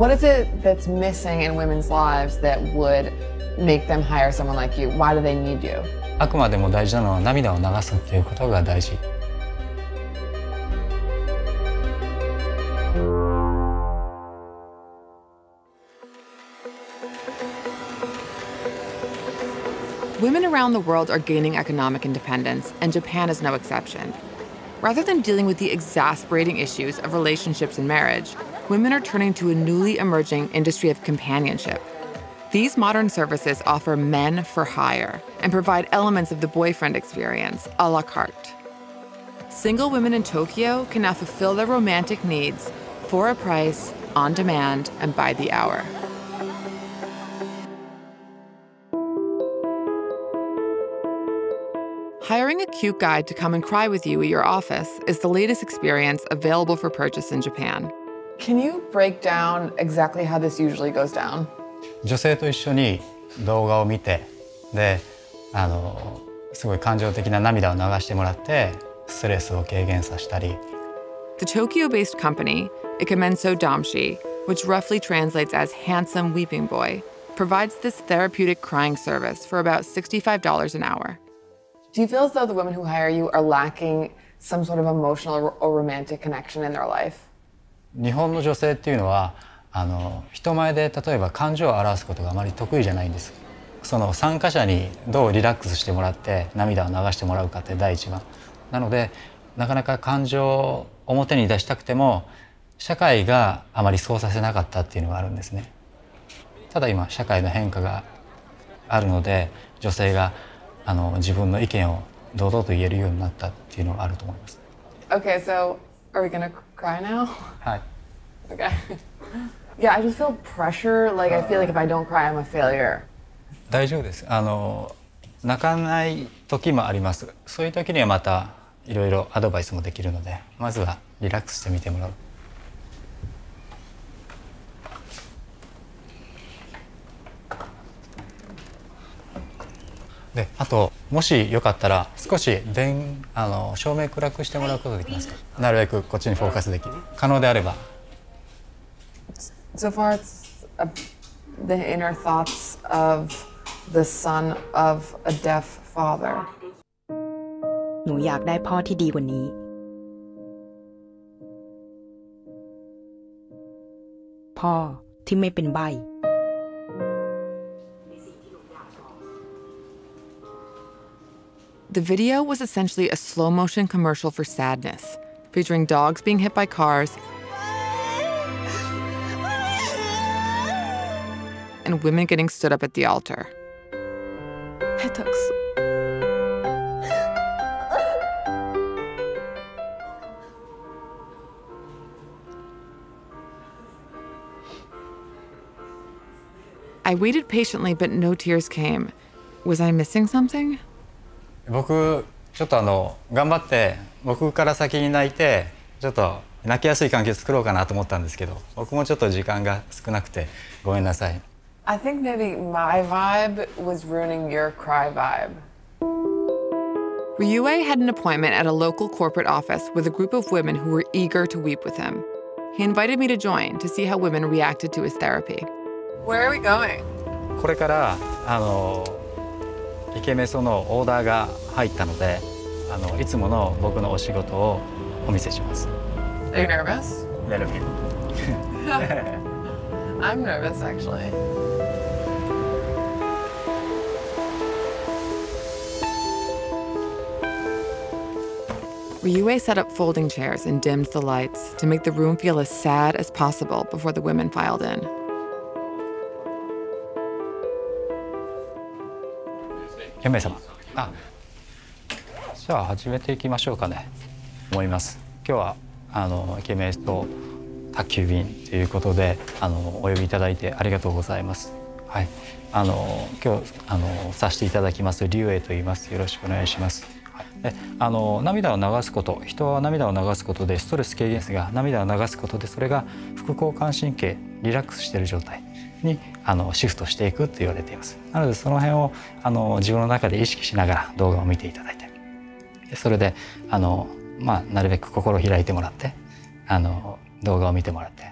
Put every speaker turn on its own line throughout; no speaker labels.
What is it that's missing in women's lives that would make them hire someone like you? Why do they need you?
あくまでも大事なのは涙を流すっていうことが大事
Women around the world are gaining economic independence, and Japan is no exception. Rather than dealing with the exasperating issues of relationships and marriage, women are turning to a newly emerging industry of companionship. These modern services offer men for hire and provide elements of the boyfriend experience a la carte. Single women in Tokyo can now fulfill their romantic needs for a price, on demand, and by the hour. Hiring a cute guy to come and cry with you at your office is the latest experience available for purchase in Japan.
Can you break down exactly how this usually goes down?
女性と一緒に動画を見てであのすごい感情的な涙を流してもらってストレスを軽減させたり
The Tokyo based company, Ikemenso Damshi, which roughly translates as handsome weeping boy, provides this therapeutic crying service for about $65 an hour.
Do you feel as though the women who hire you are lacking some sort of emotional or romantic connection in their life?
日本の女性っていうのはあの人前で例えば感情を表すことがあまり得意じゃないんです。その参加者にどうリラックスしてもらって涙を流してもらうかって第一番。なのでなかなか感情を表に出したくても社会があまりそうさせなかったっていうのがあるんですね。ただ今社会の変化があるので女性があの自分の意見を堂々と言えるようになったっていうのがあると思います。
Okay, so are we gonna cry now?
はい
Okay. Yeah, I just feel pressure. Like, I feel like if I don't cry, I'm a failure.
大丈夫です。あの泣かない時もあります。そういう時にはまたいろいろアドバイスもできるのでまずはリラックスしてみてもらう。であともしよかったら少し電あの照明暗くしてもらうことできますか？なるべくこっちにフォーカスできる。可能であれば
So far, it's uh the inner thoughts of the son of a deaf father.
หนูอยากได้พ่อที่ดีกว่านี้ พ่อที่ไม่เป็นใบ
The video was essentially a slow motion commercial for sadness, featuring dogs being hit by cars and women getting stood up at the altar. I waited patiently, but no tears came. Was I missing something?
僕ちょっとあの頑張って僕から先に泣いてちょっと泣きやすい環境作ろうかなと思ったんですけど僕もちょっと時間が少なくてごめんなさい
I think maybe my vibe was ruining your cry vibe.
Ryue had an appointment at a local corporate office with a group of women who were eager to weep with him. He invited me to join to see how women reacted to his therapy.
Where are we going?
これからあのイケメソのオーダーが入ったのであのいつもの僕のお仕事をお見せします
Are you nervous?
なるべく
I'm nervous, actually.
Ryue set up folding chairs and dimmed the lights to make the room feel as sad as possible before the women filed in.
4名様あじゃあ始めていきましょうかね思います今日はあのイケメンと宅急便ということであのお呼びいただいてありがとうございます。はい。あの今日あのさせていただきます。リュウエイと言います。よろしくお願いします。であの涙を流すこと。人は涙を流すことでストレス軽減ですが涙を流すことでそれが副交感神経リラックスしている状態。にあのシフトしていくと言われています。なのでその辺をあの自分の中で意識しながら動画を見ていただいて。それであの、まあ、なるべく心を開いてもらってあの動画を見てもらって。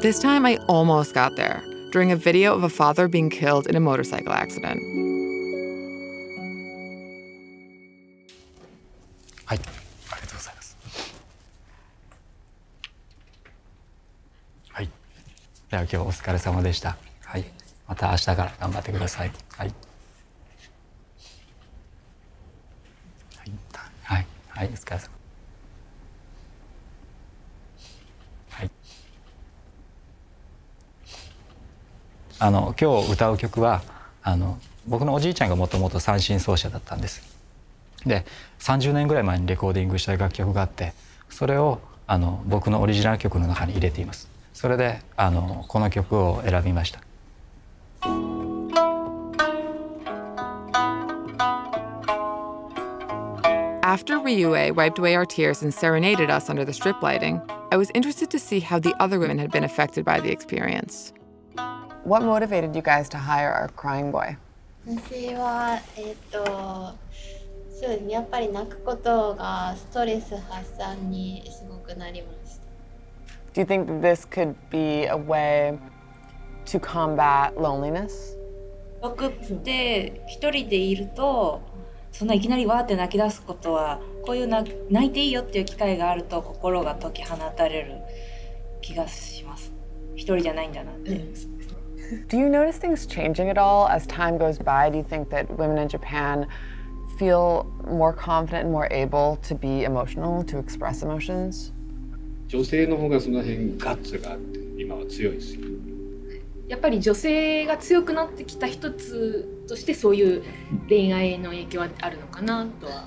This time I almost got there during a video of a father being killed in a motorcycle accident.
今日お疲れ様でした。はい、また明日から頑張ってください。はい。はい、はい、はい、お疲れ様。はい。あの今日歌う曲はあの僕のおじいちゃんがもともと三振奏者だったんです。で30年ぐらい前にレコーディングした楽曲があってそれをあの僕のオリジナル曲の中に入れていますそれであのこの曲を選びました
After Ryue wiped away our tears and serenaded us under the strip lighting, I was interested to see how the other women had been affected by the experience.
What motivated you guys to hire our crying boy?
私は、えっ、とそうですねやっぱり泣くことがストレス発散にすごくなりました
Do you think that this could be a way to combat loneliness?
僕って一人でいるとそんないきなりわーって泣き出すことはこういうな泣いていいよっていう機会があると心が解き放たれる気がします一人じゃないんだなって、
Do you notice things changing at all as time goes by? Do you think that women in Japan feel more confident and more able to be emotional, to express emotions?
女性の方がその辺ガッツがあって今は強いですよ
やっぱり女性が強くなってきた一つとしてそういう恋愛の影響はあるのかなとは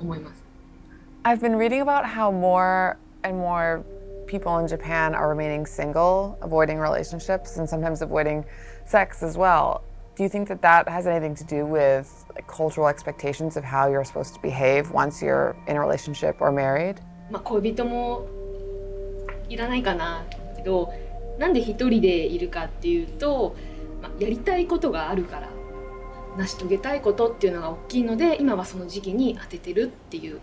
思います。
I've been reading about how more and more people in Japan are remaining single, avoiding relationships, and sometimes avoiding sex as well. Do you think that that has anything to do with like, cultural expectations of how you're supposed to behave once you're in a relationship or married?
まあ、恋人もいらないかなけどなんで一人でいるかっていうと、まあ、やりたいことがあるから成し遂げたいことっていうのが大きいので今はその時期に当ててるっていう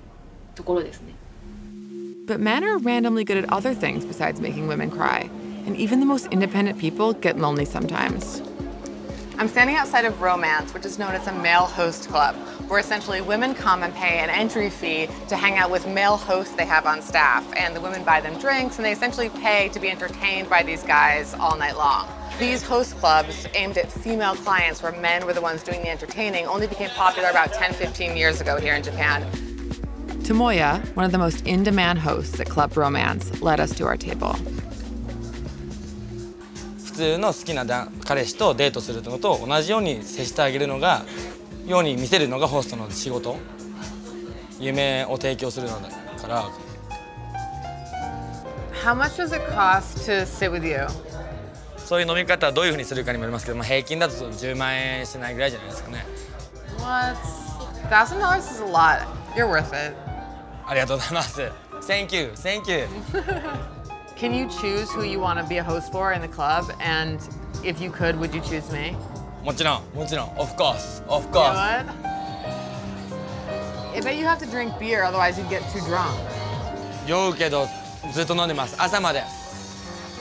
ところですね。
But men are randomly good at other things besides making women cry. And even the most independent people get lonely sometimes.
I'm standing outside of Romance, which is known as a male host club, where essentially women come and pay an entry fee to hang out with male hosts they have on staff. And the women buy them drinks, and they essentially pay to be entertained by these guys all night long. These host clubs aimed at female clients where men were the ones doing the entertaining only became popular about 10, 15 years ago here in Japan.
Tomoya, one of the most in demand hosts at Club Romance, led us to our table.
普通の好きなだ彼氏とデートするのと同じように接してあげるのがように見せるのがホストの仕事夢を提供するのだから
How much does it cost to sit with you?
そういう飲み方はどういうふうにするかにもよりますけど、まあ、平均だと10万円しないぐらいじゃないですかね
What? $1,000 is a lot. You're worth it.
ありがとうございます Thank you Thank you
Can you choose who you want to be a host for in the club? And if you could, would you choose me?
もちろんもちろん Of course Of
You
course
would? I bet you have to drink beer, otherwise you'd get too drunk.
酔うけどずっと飲んでます朝まで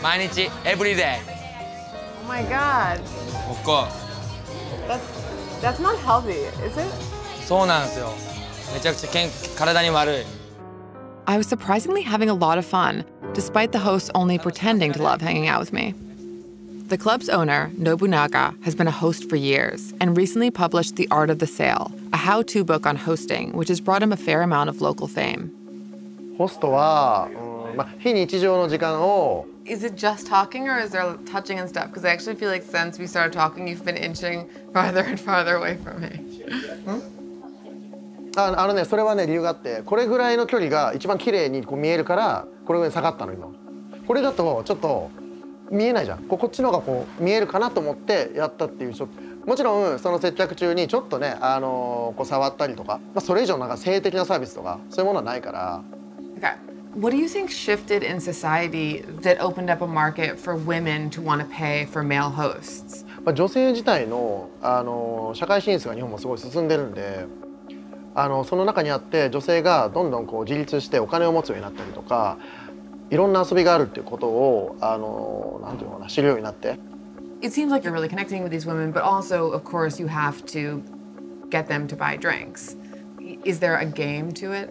毎日 Everyday
Oh my god.
Of course
That's that's not healthy, is it?
そうなんですよめちゃくちゃ健体に悪い
I was surprisingly having a lot of fun, despite the host only pretending to love hanging out with me. The club's owner, Nobunaga, has been a host for years and recently published The Art of the Sale, a how to book on hosting, which has brought him a fair amount of local fame.
Is it just talking or is there touching and stuff? Because I actually feel like since we started talking, you've been inching farther and farther away from me. Hmm?
ああのねそれはね理由があってこれぐらいの距離が一番綺麗にこう見えるからこれぐらい下がったの今これだとちょっと見えないじゃんこうこっちの方がこう見えるかなと思ってやったっていうもちろんその接客中にちょっとね、あのーこう触ったりとか、まあ、それ以上なんか性的なサービスとかそういうものはないから
Okay. What do you think shifted in society that opened up a market for women to want to pay for male hosts?
まあ、女性自体の、あの社会進出が日本もすごい進んでるんであのその中にあって女性がどんどんこう自立してお金を持つようになったりとかいろんな遊びがあるっていうことをあのなんていうのかな知るようになって
It seems like you're really connecting with these women, but also, of course, you have to get them to buy drinks. Is there a game to it?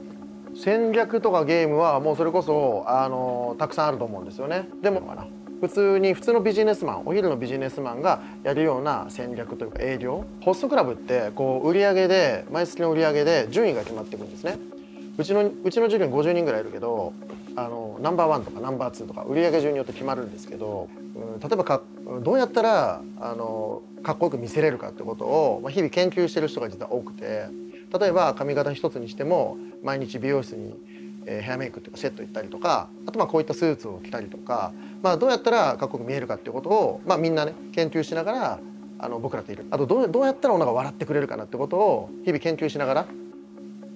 戦略とかゲームはもうそれこそあのたくさんあると思うんですよねでもかな普通に普通のビジネスマンお昼のビジネスマンがやるような戦略というか営業ホストクラブってこう売上で毎月の売上で順位が決まっていくんですね。うちのうちの授業に50人ぐらいいるけどあのナンバーワンとかナンバーツーとか売り上げ順によって決まるんですけど、うん、例えばかどうやったらあのかっこよく見せれるかってことを、ま、日々研究してる人が実は多くて例えば髪型一つにしても毎日美容室に、え、ヘアメイクっていうかセット行ったりとかあとまあこういったスーツを着たりとか、まあ、どうやったらかっこよく見えるかっていうことを、まあ、みんなね研究しながらあの僕らといるあとどうどうやったら女が笑ってくれるかなってことを日々研究しながら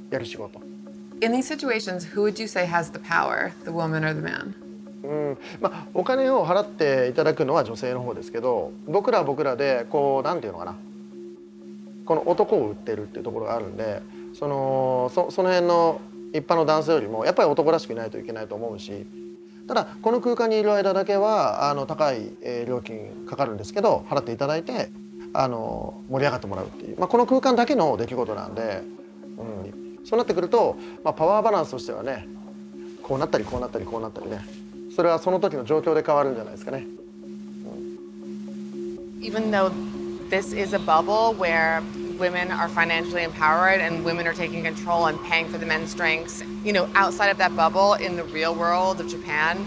やる仕事。
In these situations, who would you say has the power, the woman or the man?
うんまあ、お金を払っていただくのは女性の方ですけど僕らは僕らでこうなんていうのかなこの男を売ってるっていうところがあるんでそのそその辺の一般の男性よりもやっぱり男らしくいないといけないと思うしただこの空間にいる間だけはあの高い、料金かかるんですけど払っていただいてあの盛り上がってもらうっていう、まあ、この空間だけの出来事なんで、うん、そうなってくると、まあ、パワーバランスとしてはねこうなったりこうなったりこうなったりねそれはその時の状況で変わるんじゃないですかね。
Even though this is a bubble where women are financially empowered and women are taking control and paying for the men's drinks. You know, outside of that bubble, in the real world of Japan,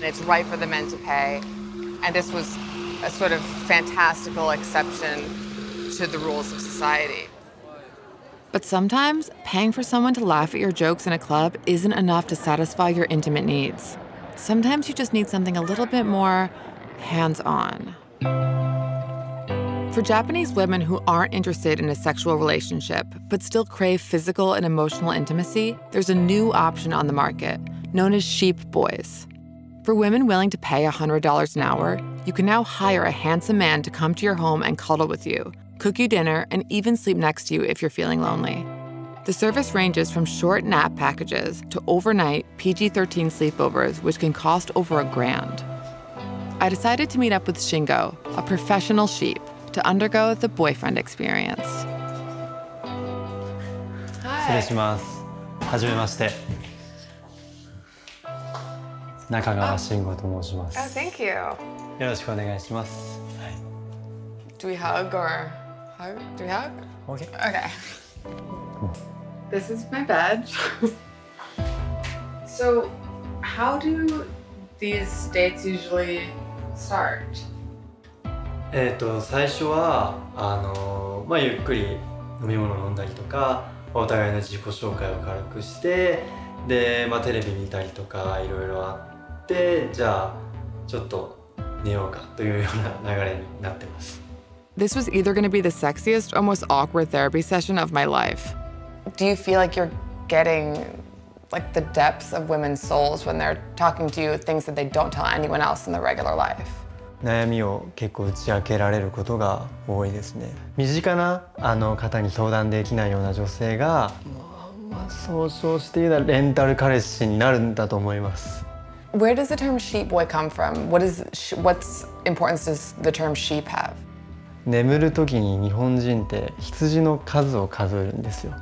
it's right for the men to pay. And this was a sort of fantastical exception to the rules of society.
But sometimes paying for someone to laugh at your jokes in a club isn't enough to satisfy your intimate needs. Sometimes you just need something a little bit more hands on. For Japanese women who aren't interested in a sexual relationship but still crave physical and emotional intimacy, there's a new option on the market known as sheep boys. For women willing to pay $100 an hour, you can now hire a handsome man to come to your home and cuddle with you, cook you dinner, and even sleep next to you if you're feeling lonely. The service ranges from short nap packages to overnight PG 13 sleepovers, which can cost over a grand. I decided to meet up with Shingo, a professional sheep to undergo the boyfriend experience.
失礼します。はじめまして。中川慎吾と申します。
Oh, thank you.
よろしくお願いします。
Do we hug or hug? Do we hug?
Okay.
Okay.
This is my badge. so, how do these dates usually start?
えっ、と最初はあのまあゆっくり飲み物飲んだりとかお互いの自己紹介を軽くしてでまあテレビ見たりとかいろいろあってじゃあちょっと寝ようかというような流れになってます
This was either going to be the sexiest or most awkward therapy session of my life.
Do you feel like you're getting like the depths of women's souls when they're talking to you, things that they don't tell anyone else in their regular life?
悩みを結構打ち明けられることが多いですね身近なあの方に相談できないような女性が、まあ、総称して言うならレンタル彼氏になるんだと思います
Where does the term sheep boy come from? What is what's importance does the term sheep have?
眠る時に日本人って羊の数を数えるんですよ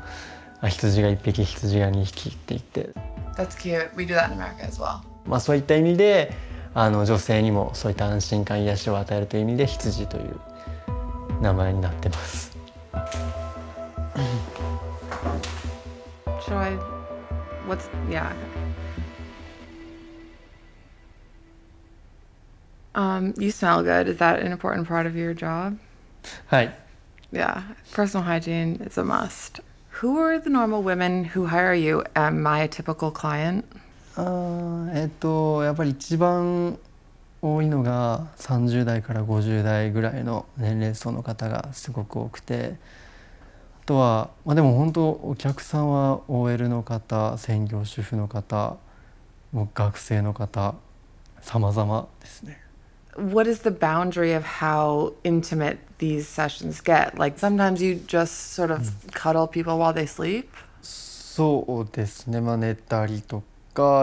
あ羊が1匹羊が2匹って言って
That's cute. We do that in America as well.
まあそういった意味であの女性にもそういった安心感癒しを与えるという意味で羊という名前になってます
I? What's yeah? Um, you smell good. Is that an important part of your job?
はい
Yeah, personal hygiene is a must. Who are the normal women who hire you? Am I a typical client?
あーえっとやっぱり一番多いのが30代から50代ぐらいの年齢層の方がすごく多くてあとは、まあ、でも本当お客さんは OL の方専業主婦の方もう学生の方様々ですね。
What is the boundary of how intimate these sessions get? Like sometimes you just sort of cuddle people while they sleep.
そうですね、まあ、寝たりとか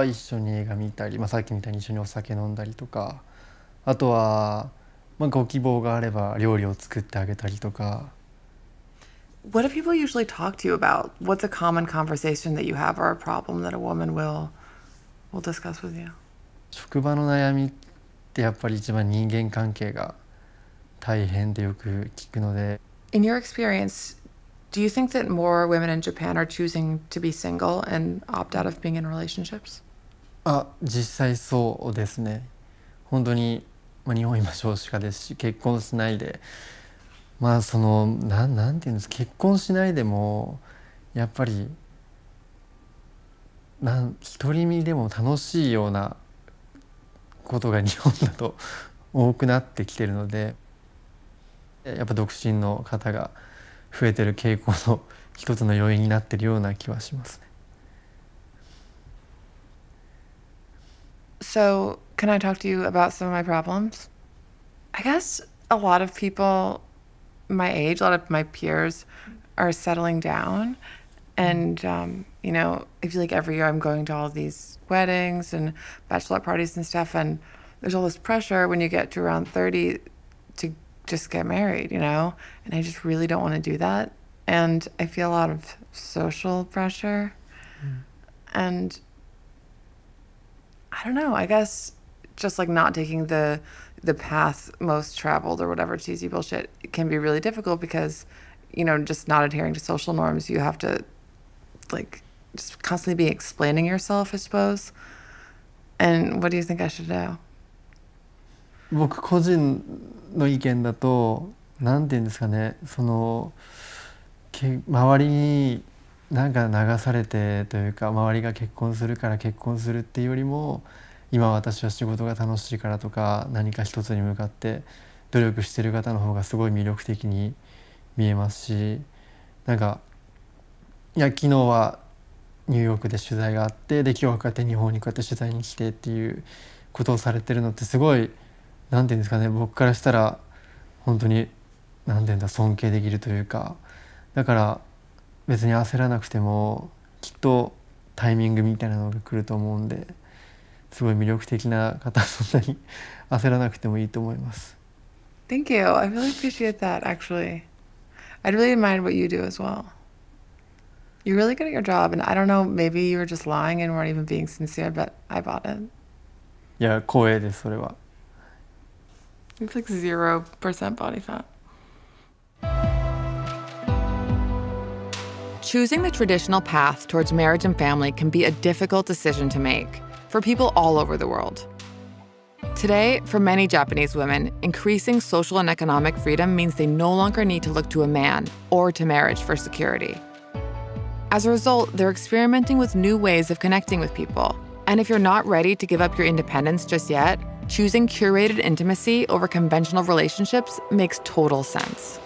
一緒に映画見たり、まあ、さっきみたいに一緒にお酒飲んだりとかあとは、まあ、ご希望があれば料理を作ってあげたりとか。
What do people usually talk to you about? What's a common conversation that you have or a problem that a woman will will discuss with you?
職場の悩みってやっぱり一番人間関係が大変でよく聞くので。
In your experience, do you think that more women in Japan are choosing to be single and opt out of being in relationships?
あ、実際そうですね。本当に、まあ、日本今少子化ですし結婚しないでまあそのなんなんていうんです結婚しないでもやっぱりなん独り身でも楽しいようなことが日本だと多くなってきてるのでやっぱ独身の方が増えてる傾向の一つの要因になってるような気はしますね。
So, can I talk to you about some of my problems? I guess a lot of people my age, a lot of my peers are settling down. And, um, you know, I feel like every year I'm going to all these weddings and bachelor parties and stuff. And there's all this pressure when you get to around 30 to just get married, you know? And I just really don't want to do that. And I feel a lot of social pressure. Mm. And I don't know, I guess just like not taking the the path most traveled or whatever cheesy bullshit can be really difficult because you know just not adhering to social norms you have to like just constantly be explaining yourself i suppose and what do you think i should do
僕個人の意見だと何て言うんですかねその周りになんか流されてというか周りが結婚するから結婚するっていうよりも今私は仕事が楽しいからとか何か一つに向かって努力してる方の方がすごい魅力的に見えますしなんかいや昨日はニューヨークで取材があってで今日はこうやって日本にこうやって取材に来てっていうことをされてるのってすごい何て言うんですかね僕からしたら本当に何て言うんだ尊敬できるというかだから別に焦らなくてもきっとタイミングみたいなのが来ると思うんで。すごい魅力的な方そんなに焦らなくてもいいと思います。
Thank you. I really appreciate that actually. I'd really admire what you do as well. You're really good at your job and I don't know, maybe you were just lying and weren't even being sincere, but I bought it.
いや、光栄です、それは。
It's like 0% body fat. Choosing the traditional path towards marriage and family can be a difficult decision to make for people all over the world. Today, for many Japanese women, increasing social and economic freedom means they no longer need to look to a man or to marriage for security. As a result, they're experimenting with new ways of connecting with people. And if you're not ready to give up your independence just yet, choosing curated intimacy over conventional relationships makes total sense.